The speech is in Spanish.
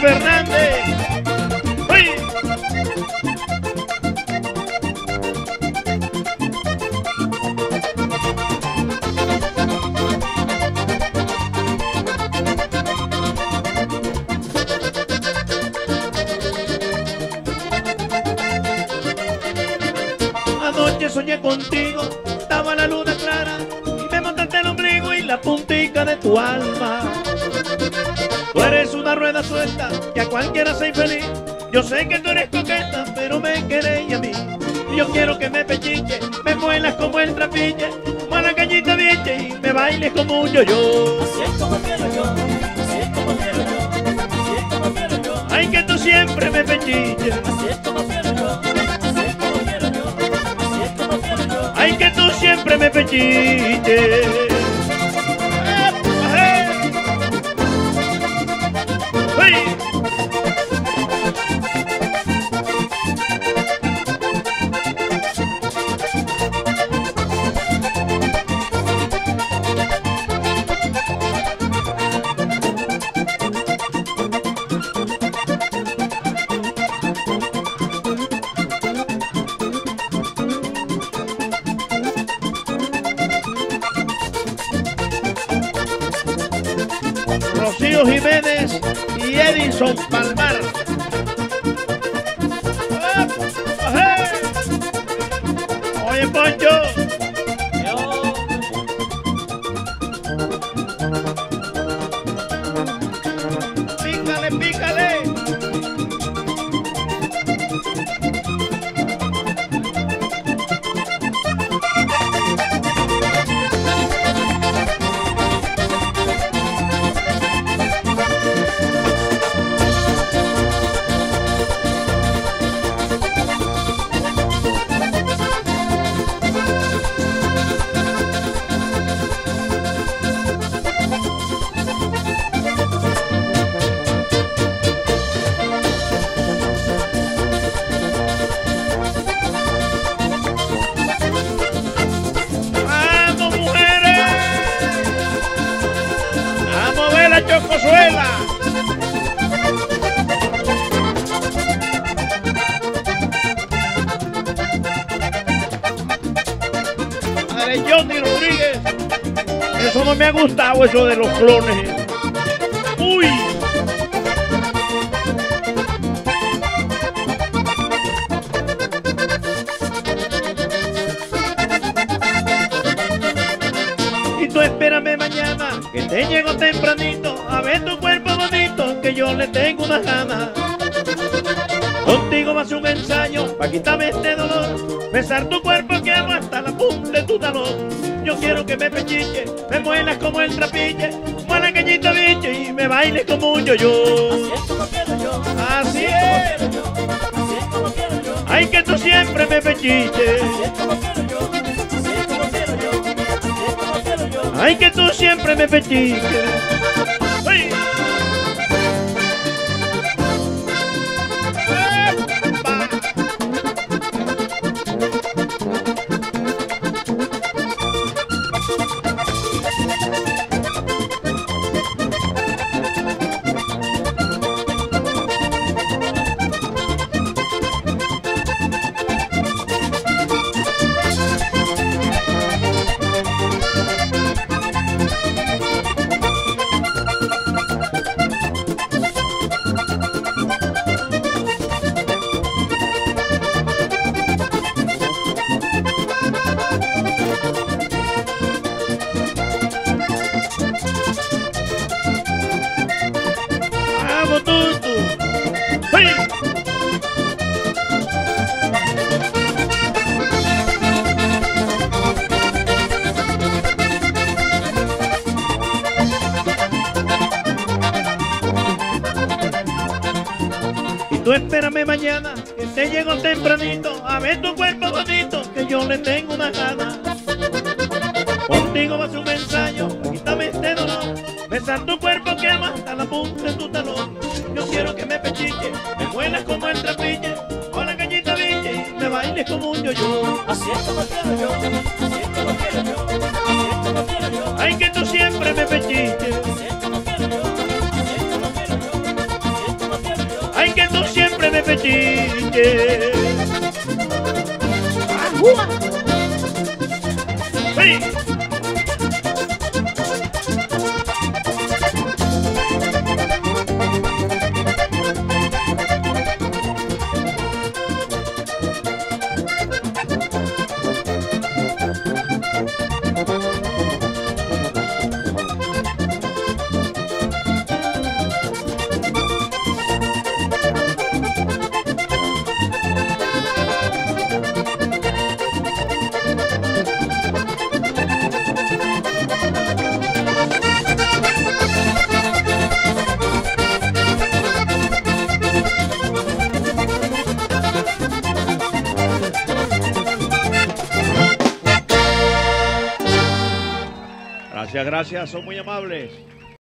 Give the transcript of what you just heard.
Fernández. ¡Uy! Anoche soñé contigo, estaba la luna clara y me montaste el ombligo y la puntica de tu alma. Una rueda suelta que a cualquiera sea infeliz. Yo sé que tú eres coqueta, pero me queréis a mí. Yo quiero que me pechiche, me muelas como el trapiche, como la cañita vieche y me bailes como un yo-yo. Así es como quiero yo, así es como quiero yo, así es como quiero yo, Ay, que tú siempre me pechiches. así es como quiero yo, así es como quiero yo, así es como quiero yo. Ay, que tú siempre me pechiches. Rocío Jiménez y Edison Palmar. La chocosuela! Madre Johnny Rodríguez. Eso no me ha gustado, eso de los clones. Le tengo una gana. Contigo va a un ensayo, pa' quitarme este dolor, besar tu cuerpo que amo hasta la punta de tu talón. Yo quiero que me pechiche, me muelas como el trapiche, como la cañita biche y me bailes como un yo-yo. así es como quiero yo, Así es, como quiero yo, ay que tú siempre me pechiches, así es como quiero yo, así es como quiero yo, quiero ay que tú siempre me pechiches. Tú espérame mañana, que te llego tempranito, a ver tu cuerpo bonito, que yo le tengo una gana. Contigo va un ensayo, quítame este dolor, besar tu cuerpo que amo hasta la punta de tu talón. Yo quiero que me pechiche, me muelas como aire. ¡Ajúa! Gracias, son muy amables.